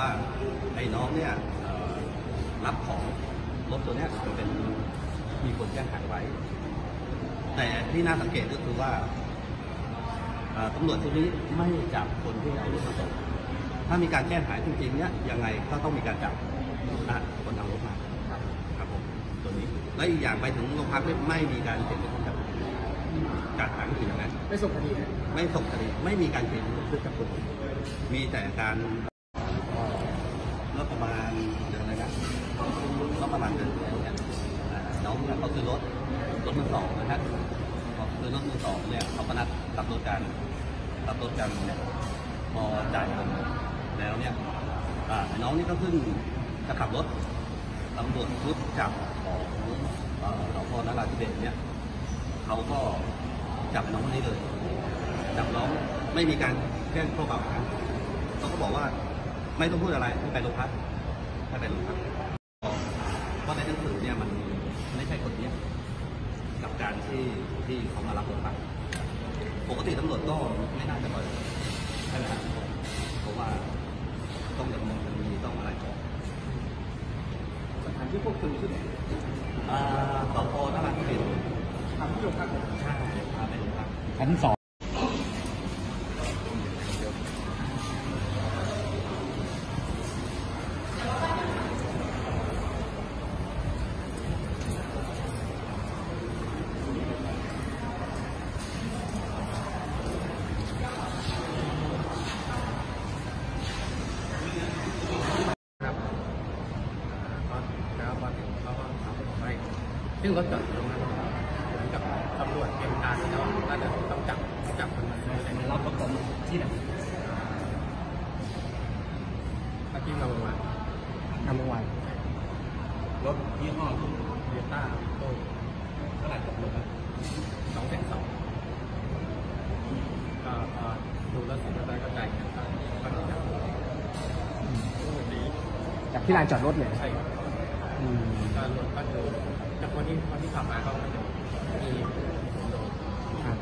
ว่าไอ้น้องเนี่ยเอ่อรับของรถตัวเนี้ยมันเป็นมีคนแจ้งหายไว้ แต่ที่น่าสังเกตก็คือว่าเอ่อตำรวจชุดนี้ไม่จับคนที่เอารถมาส่งถ้ามีการแจ้งหายจริงๆเนี่ยยังไงก็ต้องมีการจับอะคนเอารถมาครับผมตัวนี้และอีกอย่างไปถึงโรงพักเนี่ยไม่มีการเขียนเป็นจับการหายก็คืออย่างนั้นไม่ส่งคดีนะไม่ส่งคดี ไม่มีการเขียนเพื่อจับกลุ่มมีแต่การ เมื่อประมาณเดือนที่แล้วเนี่ยอ่าน้องเขาซื้อรถรถมือสองนะครับซื้อรถมือสองเนี่ยเขาก็นัดขับรถกันขับรถกันเนี่ยพอจ่ายเงินแล้วเนี่ยน้องนี่ก็ขึ้นจะขับรถตำรวจชุดจับของเอ่อสพนราธิเบศเนี่ยเขาก็จับน้องคนนี้เลยจับน้องไม่มีการแจ้งข้อกล่าวหาเขาก็บอกว่าไม่ต้องพูดอะไรให้ไปโรงพักให้ไปโรงพัก ราะในหนังสือเนี่ยมันไม่ใช่คนเนี้ยกับการที่ที่เขามารับรถไปปกติตำรวจก็ไม่น่าจะปล่อยใช่ไหมครับเพราะว่าต้องดำเนินคดีต้องอะไรก่อนสถานที่ควบคุมที่ไหนอ่าสพนราธิเบศทำที่โรงพักเลยใช่พาไปโรงพักชั้นสอง ครับตอนแล้วพอถึงเขาก็ขับรถไป ซึ่งรถจอดอยู่ตรงนั้นเหมือนกับตำรวจเตรียมการแล้วน่าจะต้องจับจับคนมาเลยรับรถผมที่ไหนถ้าที่เราประมาณทำเมื่อวานรถยี่ห้อเดียต้าโต้เท่าไหร่ตกลงครับสองแสนสองก็พอดูแล้วเสร็จแล้วก็จ่ายเงินก็ก็ต้องจับดีจากที่ลานจอดรถเลยใช่ครับอืมก็รถก็คื แต่คนที่คนที่ขับมาก็ไม่ได้มีครับ